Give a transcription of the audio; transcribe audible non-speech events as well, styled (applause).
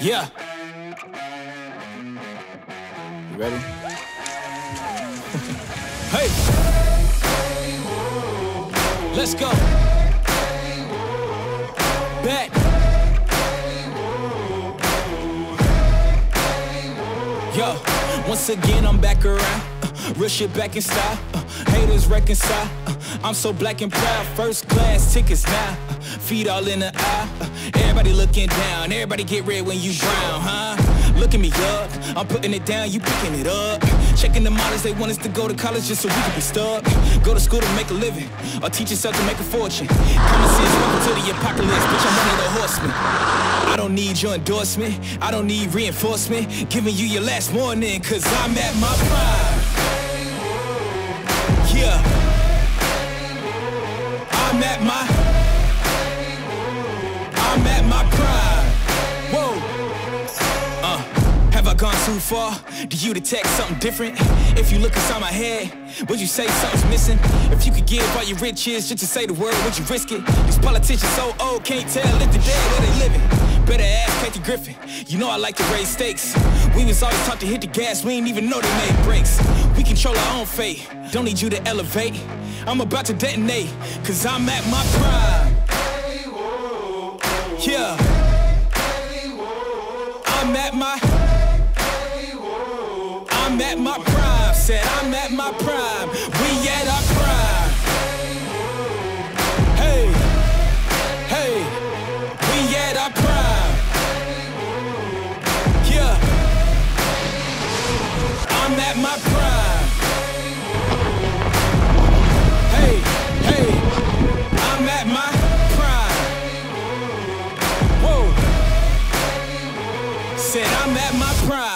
Yeah. You ready? (laughs) hey. Let's go. Bet. Yo once again I'm back around. Uh, real shit back in style. Uh, haters reconcile. Uh, I'm so black and proud. First class tickets now. Uh, feet all in the eye. Uh, everybody looking down. Everybody get red when you drown, huh? Looking me up, I'm putting it down, you picking it up. Checking the models, they want us to go to college just so we can be stuck. Go to school to make a living, or teach yourself to make a fortune. Common sense, welcome to the don't need your endorsement, I don't need reinforcement. Giving you your last warning, cause I'm at my prime. Yeah. I'm at my gone too far? Do you detect something different? If you look inside my head, would you say something's missing? If you could give all your riches just to say the word, would you risk it? These politicians so old, can't tell if the dead where they living. Better ask Kathy Griffin. You know I like to raise stakes. We was always taught to hit the gas, we ain't even know they made brakes. We control our own fate, don't need you to elevate. I'm about to detonate, cause I'm at my prime. Yeah. I'm at my at my prime. Said I'm at my prime. We at our prime. Hey, hey, we at our prime. Yeah, I'm at my prime. Hey, hey, I'm at my prime. Whoa, said I'm at my prime.